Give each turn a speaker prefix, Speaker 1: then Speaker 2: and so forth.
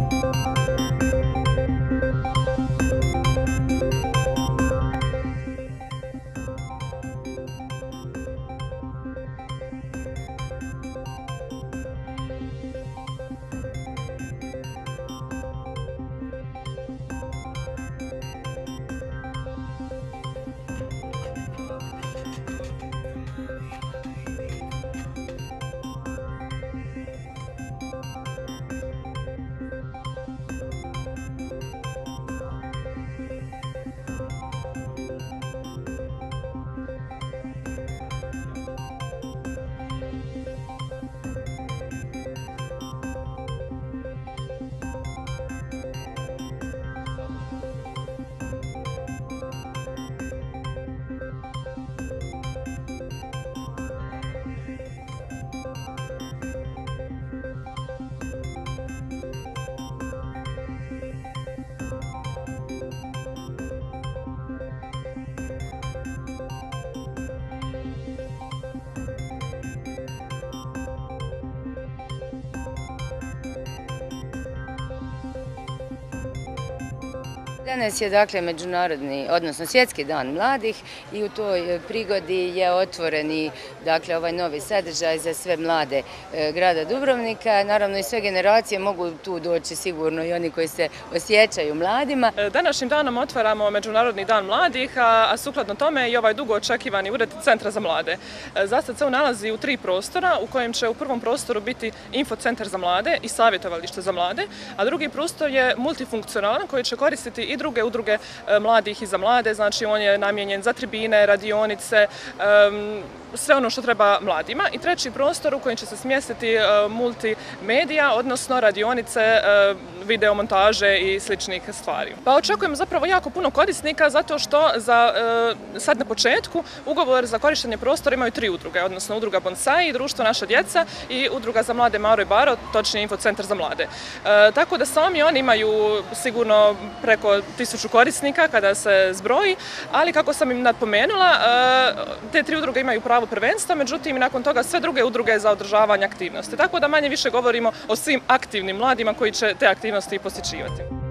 Speaker 1: Música Danas je dakle međunarodni, odnosno svjetski dan mladih i u toj e, prigodi je otvoren i dakle ovaj novi sadržaj za sve mlade e, grada Dubrovnika. Naravno i sve generacije mogu tu doći sigurno i oni koji se osjećaju mladima.
Speaker 2: E, današnjim danom otvaramo Međunarodni dan mladih, a sukladno tome i ovaj dugo očekivani ured Centra za mlade. E, Zastad se nalazi u tri prostora u kojem će u prvom prostoru biti Infocentar za mlade i savjetovalište za mlade, a drugi prostor je multifunkcionalan koji će koristiti i druge udruge e, mladih i za mlade, znači on je namjenjen za tribine, radionice, e, sve ono što treba mladima. I treći prostor u kojem će se smjestiti e, multimedija, odnosno radionice, videomontaže i sličnih stvari. Pa očekujem zapravo jako puno korisnika zato što za e, sad na početku ugovor za korištenje prostora imaju tri udruge, odnosno udruga Bonsai, društvo Naša djeca i udruga za mlade Maro i Baro, točnije Infocentar za mlade. E, tako da sami oni imaju sigurno preko tisuću korisnika kada se zbroji, ali kako sam im napomenula, e, te tri udruge imaju pravo prvenstva, međutim, nakon toga sve druge udruge za održavanje aktivnosti. Tako da manje više govorimo o svim aktivnim mladima koji će te aktivnosti posjećivati.